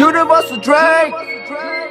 Universal Drake.